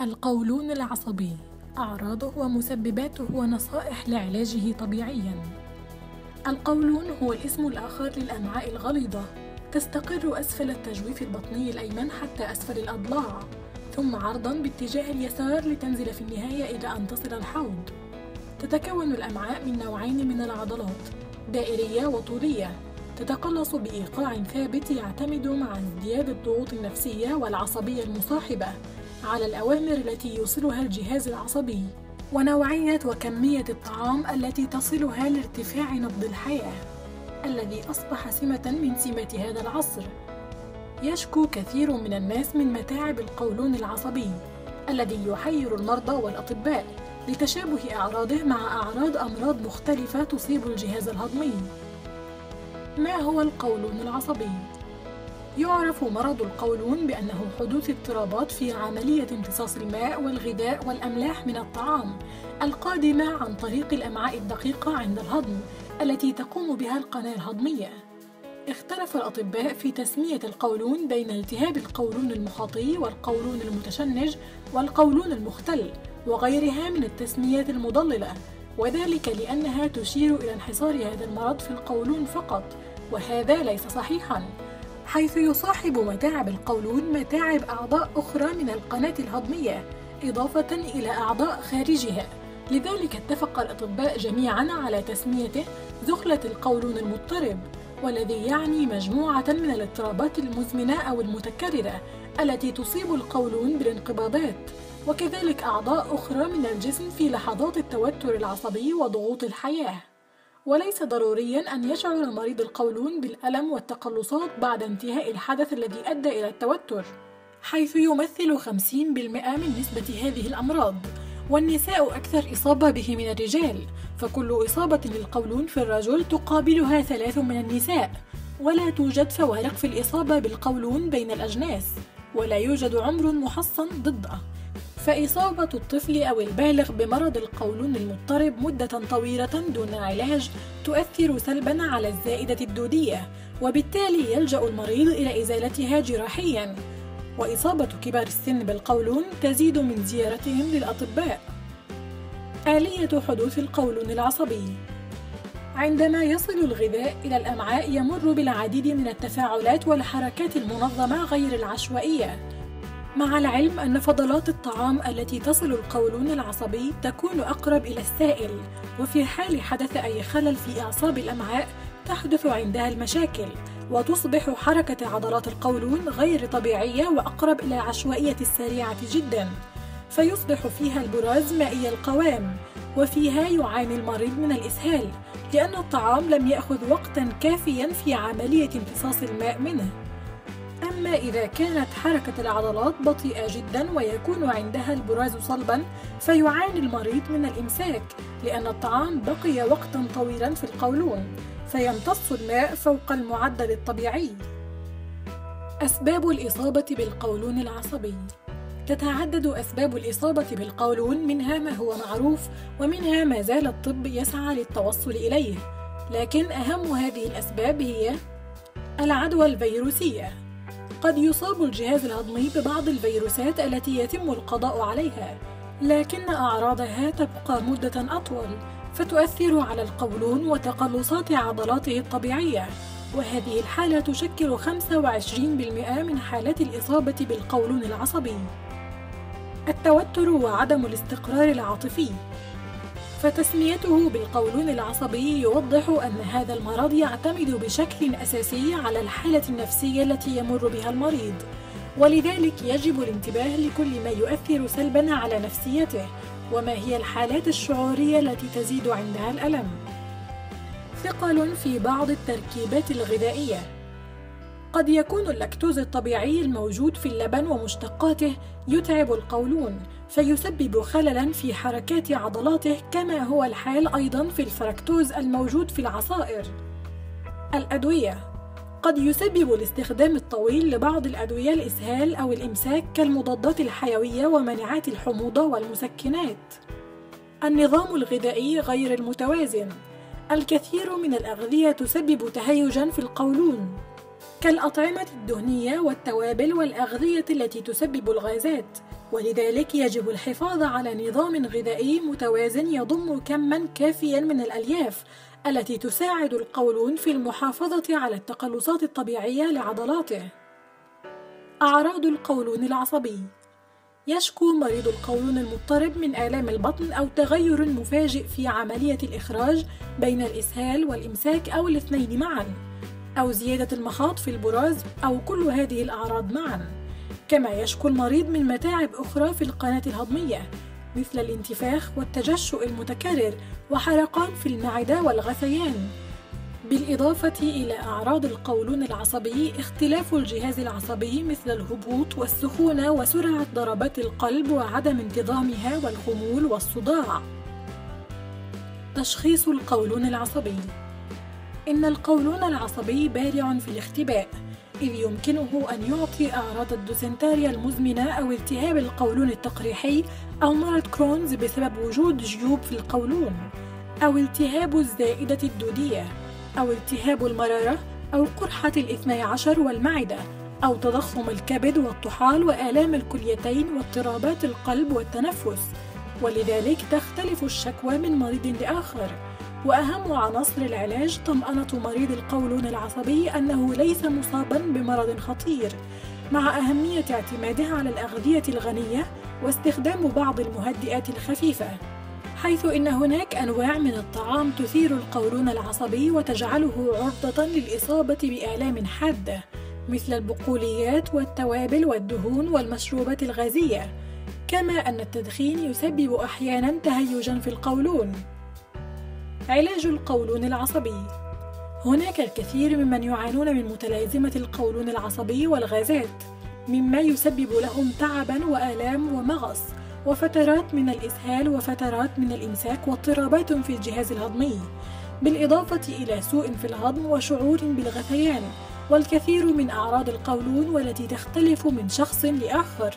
القولون العصبي أعراضه ومسبباته ونصائح لعلاجه طبيعياً. القولون هو الاسم الآخر للأمعاء الغليظة، تستقر أسفل التجويف البطني الأيمن حتى أسفل الأضلاع، ثم عرضاً باتجاه اليسار لتنزل في النهاية إلى أن تصل الحوض. تتكون الأمعاء من نوعين من العضلات، دائرية وطولية، تتقلص بإيقاع ثابت يعتمد مع ازدياد الضغوط النفسية والعصبية المصاحبة على الأوامر التي يوصلها الجهاز العصبي ونوعية وكمية الطعام التي تصلها لارتفاع نبض الحياة الذي أصبح سمة من سمات هذا العصر يشكو كثير من الناس من متاعب القولون العصبي الذي يحير المرضى والأطباء لتشابه أعراضه مع أعراض أمراض مختلفة تصيب الجهاز الهضمي ما هو القولون العصبي؟ يعرف مرض القولون بأنه حدوث اضطرابات في عملية امتصاص الماء والغذاء والأملاح من الطعام القادمة عن طريق الأمعاء الدقيقة عند الهضم التي تقوم بها القناة الهضمية. اختلف الأطباء في تسمية القولون بين التهاب القولون المخاطي والقولون المتشنج والقولون المختل وغيرها من التسميات المضللة وذلك لأنها تشير إلى انحصار هذا المرض في القولون فقط وهذا ليس صحيحاً حيث يصاحب متاعب القولون متاعب أعضاء أخرى من القناة الهضمية إضافة إلى أعضاء خارجها. لذلك اتفق الأطباء جميعا على تسميته زخلة القولون المضطرب والذي يعني مجموعة من الاضطرابات المزمنة أو المتكررة التي تصيب القولون بالانقباضات. وكذلك أعضاء أخرى من الجسم في لحظات التوتر العصبي وضغوط الحياة. وليس ضروريا أن يشعر المريض القولون بالألم والتقلصات بعد انتهاء الحدث الذي أدى إلى التوتر حيث يمثل 50% من نسبة هذه الأمراض والنساء أكثر إصابة به من الرجال فكل إصابة للقولون في الرجل تقابلها ثلاث من النساء ولا توجد فوارق في الإصابة بالقولون بين الأجناس ولا يوجد عمر محصن ضده. فإصابة الطفل أو البالغ بمرض القولون المضطرب مدة طويلة دون علاج تؤثر سلبًا على الزائدة الدودية، وبالتالي يلجأ المريض إلى إزالتها جراحيًا. وإصابة كبار السن بالقولون تزيد من زيارتهم للأطباء. آلية حدوث القولون العصبي عندما يصل الغذاء إلى الأمعاء يمر بالعديد من التفاعلات والحركات المنظمة غير العشوائية مع العلم أن فضلات الطعام التي تصل القولون العصبي تكون أقرب إلى السائل وفي حال حدث أي خلل في أعصاب الأمعاء تحدث عندها المشاكل وتصبح حركة عضلات القولون غير طبيعية وأقرب إلى العشوائية السريعة جدا فيصبح فيها البراز مائي القوام وفيها يعاني المريض من الإسهال لأن الطعام لم يأخذ وقتا كافيا في عملية امتصاص الماء منه. أما إذا كانت حركة العضلات بطيئة جدا ويكون عندها البراز صلبا فيعاني المريض من الإمساك لأن الطعام بقي وقتا طويلا في القولون فيمتص الماء فوق المعدل الطبيعي. أسباب الإصابة بالقولون العصبي. تتعدد أسباب الإصابة بالقولون منها ما هو معروف ومنها ما زال الطب يسعى للتوصل إليه لكن أهم هذه الأسباب هي العدوى الفيروسية. قد يصاب الجهاز الهضمي ببعض الفيروسات التي يتم القضاء عليها لكن أعراضها تبقى مدة أطول فتؤثر على القولون وتقلصات عضلاته الطبيعية وهذه الحالة تشكل 25% من حالات الإصابة بالقولون العصبي. التوتر وعدم الاستقرار العاطفي فتسميته بالقولون العصبي يوضح أن هذا المرض يعتمد بشكل أساسي على الحالة النفسية التي يمر بها المريض ولذلك يجب الانتباه لكل ما يؤثر سلبا على نفسيته وما هي الحالات الشعورية التي تزيد عندها الألم. ثقل في بعض التركيبات الغذائية. قد يكون اللاكتوز الطبيعي الموجود في اللبن ومشتقاته يتعب القولون فيسبب خللا في حركات عضلاته كما هو الحال أيضا في الفركتوز الموجود في العصائر. الأدوية. قد يسبب الاستخدام الطويل لبعض الأدوية الإسهال أو الإمساك كالمضادات الحيوية ومنعات الحموضة والمسكنات. النظام الغذائي غير المتوازن. الكثير من الأغذية تسبب تهيجا في القولون. كالأطعمة الدهنية والتوابل والأغذية التي تسبب الغازات ولذلك يجب الحفاظ على نظام غذائي متوازن يضم كما كافيا من الألياف التي تساعد القولون في المحافظة على التقلصات الطبيعية لعضلاته. أعراض القولون العصبي يشكو مريض القولون المضطرب من آلام البطن أو تغير مفاجئ في عملية الإخراج بين الإسهال والإمساك أو الاثنين معًا، أو زيادة المخاط في البراز أو كل هذه الأعراض معًا. كما يشكو المريض من متاعب أخرى في القناة الهضمية مثل الانتفاخ والتجشؤ المتكرر وحرقان في المعدة والغثيان بالإضافة إلى أعراض القولون العصبي اختلاف الجهاز العصبي مثل الهبوط والسخونة وسرعة ضربات القلب وعدم انتظامها والخمول والصداع. تشخيص القولون العصبي إن القولون العصبي بارع في الاختباء إذ يمكنه أن يعطي أعراض الدوسنتاريا المزمنة أو التهاب القولون التقريحي أو مرض كرونز بسبب وجود جيوب في القولون أو التهاب الزائدة الدودية أو التهاب المرارة أو قرحة الاثني عشر والمعدة أو تضخم الكبد والطحال وآلام الكليتين واضطرابات القلب والتنفس ولذلك تختلف الشكوى من مريض لآخر. وأهم عناصر العلاج طمأنة مريض القولون العصبي أنه ليس مصابا بمرض خطير مع أهمية اعتماده على الأغذية الغنية واستخدام بعض المهدئات الخفيفة حيث إن هناك أنواع من الطعام تثير القولون العصبي وتجعله عرضة للإصابة بآلام حادة مثل البقوليات والتوابل والدهون والمشروبات الغازية كما أن التدخين يسبب أحيانا تهيجا في القولون. علاج القولون العصبي. هناك الكثير ممن يعانون من متلازمة القولون العصبي والغازات مما يسبب لهم تعبا وآلام ومغص وفترات من الإسهال وفترات من الإمساك واضطرابات في الجهاز الهضمي بالإضافة إلى سوء في الهضم وشعور بالغثيان والكثير من أعراض القولون والتي تختلف من شخص لآخر.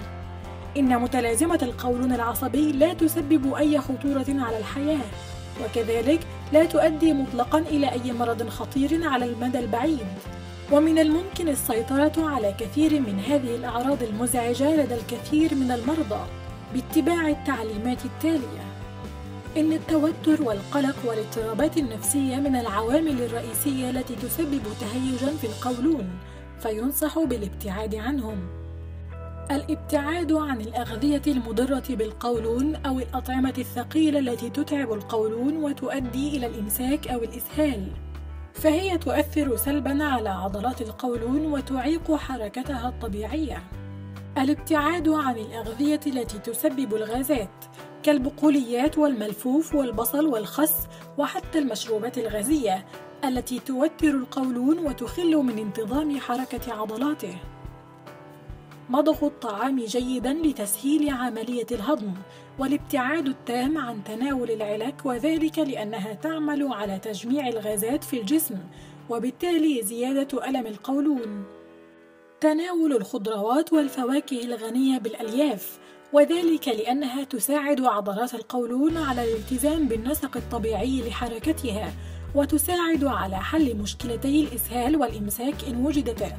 إن متلازمة القولون العصبي لا تسبب أي خطورة على الحياة. وكذلك لا تؤدي مطلقا إلى أي مرض خطير على المدى البعيد. ومن الممكن السيطرة على كثير من هذه الأعراض المزعجة لدى الكثير من المرضى باتباع التعليمات التالية. إن التوتر والقلق والاضطرابات النفسية من العوامل الرئيسية التي تسبب تهيجا في القولون فينصح بالابتعاد عنهم. الابتعاد عن الأغذية المضرة بالقولون أو الأطعمة الثقيلة التي تتعب القولون وتؤدي إلى الإمساك أو الإسهال، فهي تؤثر سلبًا على عضلات القولون وتعيق حركتها الطبيعية. الابتعاد عن الأغذية التي تسبب الغازات كالبقوليات والملفوف والبصل والخس وحتى المشروبات الغازية التي توتر القولون وتخل من انتظام حركة عضلاته. مضغ الطعام جيدا لتسهيل عملية الهضم والابتعاد التام عن تناول العلك وذلك لأنها تعمل على تجميع الغازات في الجسم وبالتالي زيادة ألم القولون. تناول الخضروات والفواكه الغنية بالألياف وذلك لأنها تساعد عضلات القولون على الالتزام بالنسق الطبيعي لحركتها وتساعد على حل مشكلتي الإسهال والإمساك إن وجدتا.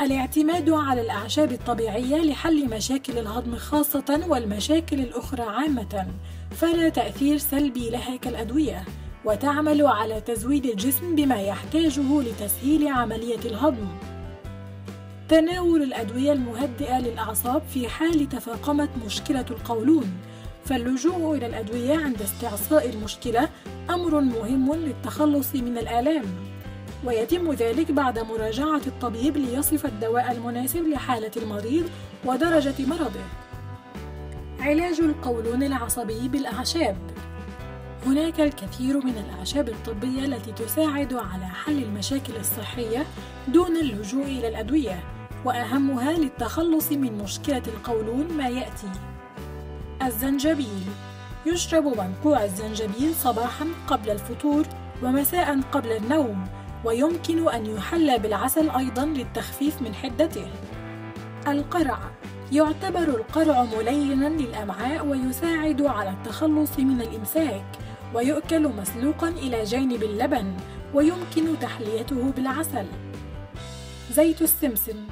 الاعتماد على الأعشاب الطبيعية لحل مشاكل الهضم خاصة والمشاكل الأخرى عامة، فلا تأثير سلبي لها كالأدوية، وتعمل على تزويد الجسم بما يحتاجه لتسهيل عملية الهضم. تناول الأدوية المهدئة للأعصاب في حال تفاقمت مشكلة القولون، فاللجوء إلى الأدوية عند استعصاء المشكلة أمر مهم للتخلص من الآلام. ويتم ذلك بعد مراجعة الطبيب ليصف الدواء المناسب لحالة المريض ودرجة مرضه. علاج القولون العصبي بالأعشاب. هناك الكثير من الأعشاب الطبية التي تساعد على حل المشاكل الصحية دون اللجوء إلى الأدوية، وأهمها للتخلص من مشكلة القولون ما يأتي: الزنجبيل. يشرب منقوع الزنجبيل صباحًا قبل الفطور ومساءً قبل النوم ويمكن أن يحلى بالعسل أيضا للتخفيف من حدته. القرع يعتبر القرع ملينا للأمعاء ويساعد على التخلص من الإمساك، ويؤكل مسلوقا إلى جانب اللبن، ويمكن تحليته بالعسل. زيت السمسم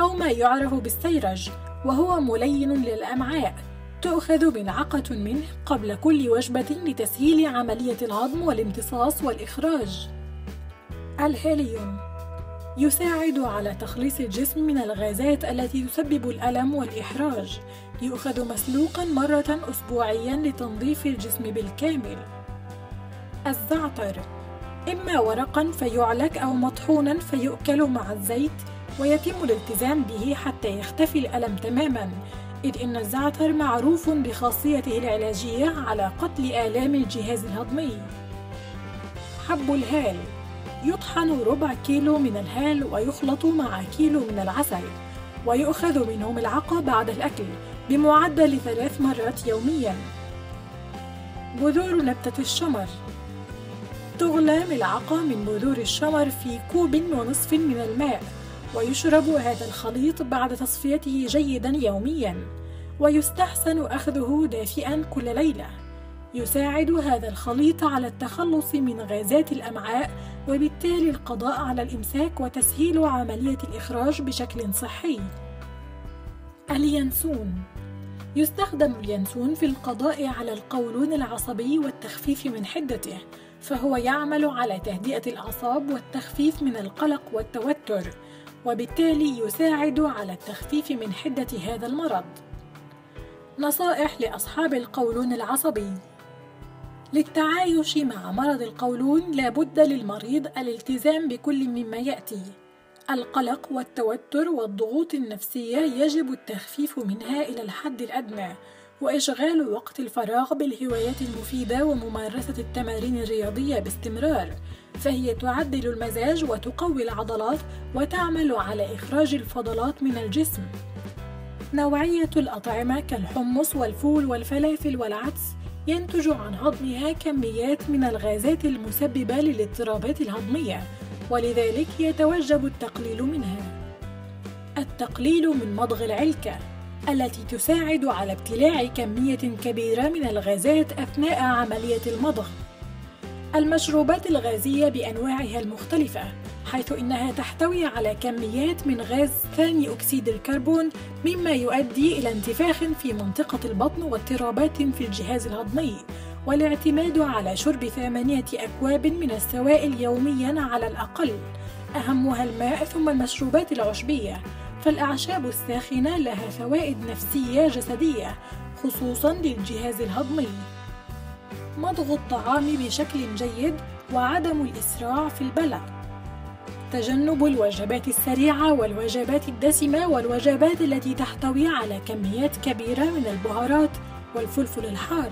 أو ما يعرف بالسيرج وهو ملين للأمعاء تؤخذ ملعقة منه قبل كل وجبة لتسهيل عملية الهضم والامتصاص والإخراج. الهيليوم يساعد على تخليص الجسم من الغازات التي تسبب الألم والإحراج. يؤخذ مسلوقا مرة أسبوعيا لتنظيف الجسم بالكامل. الزعتر. إما ورقا فيعلك أو مطحونا فيؤكل مع الزيت ويتم الالتزام به حتى يختفي الألم تماما. إذ إن الزعتر معروف بخاصيته العلاجية على قتل آلام الجهاز الهضمي. حب الهال. يطحن ربع كيلو من الهال ويخلط مع كيلو من العسل ويؤخذ منه ملعقة بعد الأكل بمعدل ثلاث مرات يومياً. بذور نبتة الشمر. تغلى ملعقة من بذور الشمر في كوب ونصف من الماء ويشرب هذا الخليط بعد تصفيته جيدا يوميا ويستحسن أخذه دافئا كل ليلة. يساعد هذا الخليط على التخلص من غازات الأمعاء وبالتالي القضاء على الإمساك وتسهيل عملية الإخراج بشكل صحي. اليانسون يستخدم اليانسون في القضاء على القولون العصبي والتخفيف من حدته، فهو يعمل على تهدئة الأعصاب والتخفيف من القلق والتوتر، وبالتالي يساعد على التخفيف من حدة هذا المرض. نصائح لأصحاب القولون العصبي للتعايش مع مرض القولون لابد للمريض الالتزام بكل مما يأتي. القلق والتوتر والضغوط النفسية يجب التخفيف منها إلى الحد الأدنى وإشغال وقت الفراغ بالهوايات المفيدة وممارسة التمارين الرياضية باستمرار فهي تعدل المزاج وتقوي العضلات وتعمل على إخراج الفضلات من الجسم. نوعية الأطعمة كالحمص والفول والفلافل والعدس ينتج عن هضمها كميات من الغازات المسببة للاضطرابات الهضمية ولذلك يتوجب التقليل منها. التقليل من مضغ العلكة التي تساعد على ابتلاع كمية كبيرة من الغازات أثناء عملية المضغ. المشروبات الغازية بأنواعها المختلفة حيث إنها تحتوي على كميات من غاز ثاني أكسيد الكربون مما يؤدي إلى انتفاخ في منطقة البطن واضطرابات في الجهاز الهضمي والاعتماد على شرب ثمانية أكواب من السوائل يوميا على الأقل. أهمها الماء ثم المشروبات العشبية. فالأعشاب الساخنة لها فوائد نفسية جسدية خصوصا للجهاز الهضمي. مضغ الطعام بشكل جيد وعدم الإسراع في البلع. تجنب الوجبات السريعة والوجبات الدسمة والوجبات التي تحتوي على كميات كبيرة من البهارات والفلفل الحار.